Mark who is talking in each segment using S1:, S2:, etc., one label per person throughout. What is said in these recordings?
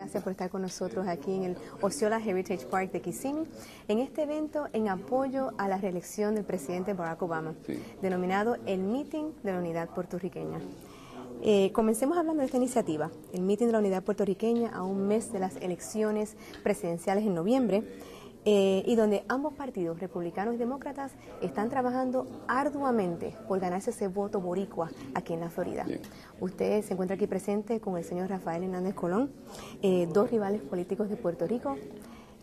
S1: Gracias por estar con nosotros aquí en el Osceola Heritage Park de Kissimmee, en este evento en apoyo a la reelección del presidente Barack Obama, denominado el Meeting de la Unidad Puertorriqueña. Eh, comencemos hablando de esta iniciativa, el Meeting de la Unidad Puertorriqueña, a un mes de las elecciones presidenciales en noviembre. Eh, y donde ambos partidos, republicanos y demócratas, están trabajando arduamente por ganarse ese voto boricua aquí en la Florida. Usted se encuentra aquí presente con el señor Rafael Hernández Colón, eh, dos rivales políticos de Puerto Rico.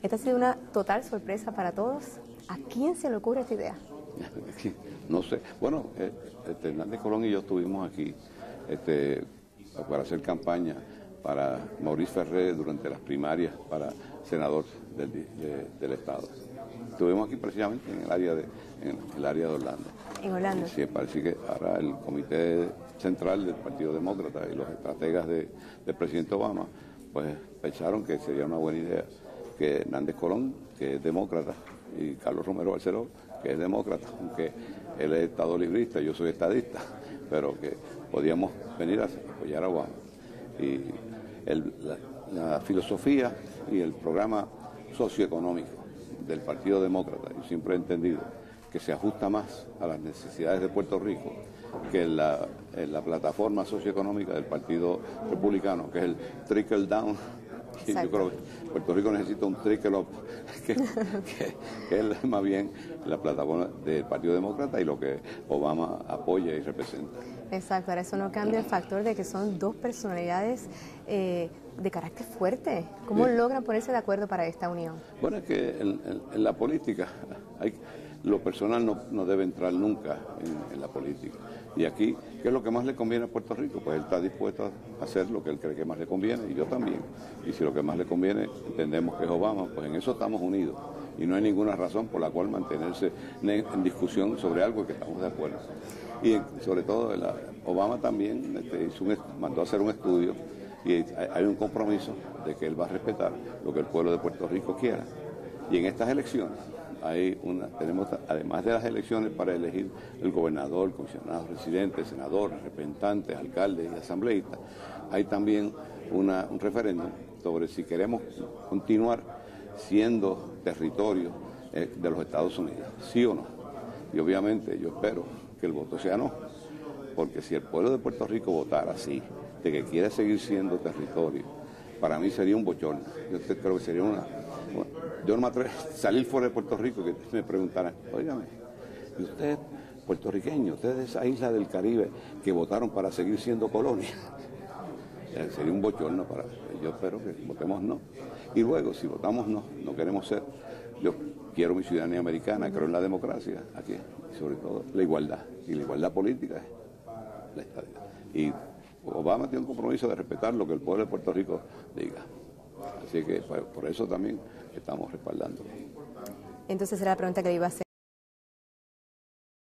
S1: Esta ha sido una total sorpresa para todos. ¿A quién se le ocurre esta idea?
S2: No sé. Bueno, eh, este, Hernández Colón y yo estuvimos aquí este, para hacer campaña para Maurice Ferré durante las primarias para senador del, Estado. Estuvimos aquí precisamente en el área de, en el área de Orlando.
S1: En Orlando.
S2: Sí, parece que ahora el Comité Central del Partido Demócrata y los estrategas del presidente Obama, pues pensaron que sería una buena idea que Hernández Colón, que es demócrata, y Carlos Romero Barceló, que es demócrata, aunque él es estado librista, yo soy estadista, pero que podíamos venir a apoyar a Obama. Y la, filosofía y el programa socioeconómico del Partido Demócrata, yo siempre he entendido que se ajusta más a las necesidades de Puerto Rico que la, la plataforma socioeconómica del Partido Republicano, que es el trickle down yo creo que Puerto Rico necesita un trickle up, que, es más bien la plataforma del Partido Demócrata y lo que Obama apoya y representa.
S1: Exacto, ahora eso no cambia el factor de que son dos personalidades eh, de carácter fuerte. ¿Cómo logran ponerse de acuerdo para esta unión?
S2: Bueno, es que en, la política hay, lo personal no, debe entrar nunca en, la política. Y aquí, ¿qué es lo que más le conviene a Puerto Rico? Pues él está dispuesto a hacer lo que él cree que más le conviene y yo también. Y si lo que más le conviene entendemos que es Obama, pues en eso estamos unidos. Y no hay ninguna razón por la cual mantenerse en discusión sobre algo que estamos de acuerdo. Y sobre todo, Obama también este, hizo mandó a hacer un estudio y hay un compromiso de que él va a respetar lo que el pueblo de Puerto Rico quiera. Y en estas elecciones hay una, tenemos, además de las elecciones para elegir el gobernador, comisionado residente, senador, representantes, alcaldes y asambleístas, hay también un referéndum sobre si queremos continuar siendo territorio eh, de los Estados Unidos, sí o no. Y obviamente yo espero que el voto sea no, porque si el pueblo de Puerto Rico votara así, de que quiere seguir siendo territorio, para mí sería un bochorno. Yo creo que sería una... yo no me atrevo a salir fuera de Puerto Rico que me preguntaran, oígame, ¿y usted puertorriqueño, usted de esa isla del Caribe que votaron para seguir siendo colonia? Eh, sería un bochorno para... Yo espero que votemos no. Y luego, si votamos no, no queremos ser... Yo quiero mi ciudadanía americana, creo en la democracia, aquí, y sobre todo la igualdad. Y la igualdad política es la estabilidad. Y Obama tiene un compromiso de respetar lo que el pueblo de Puerto Rico diga. Así que pues, por eso también estamos respaldando.
S1: Entonces era la pregunta que iba a hacer.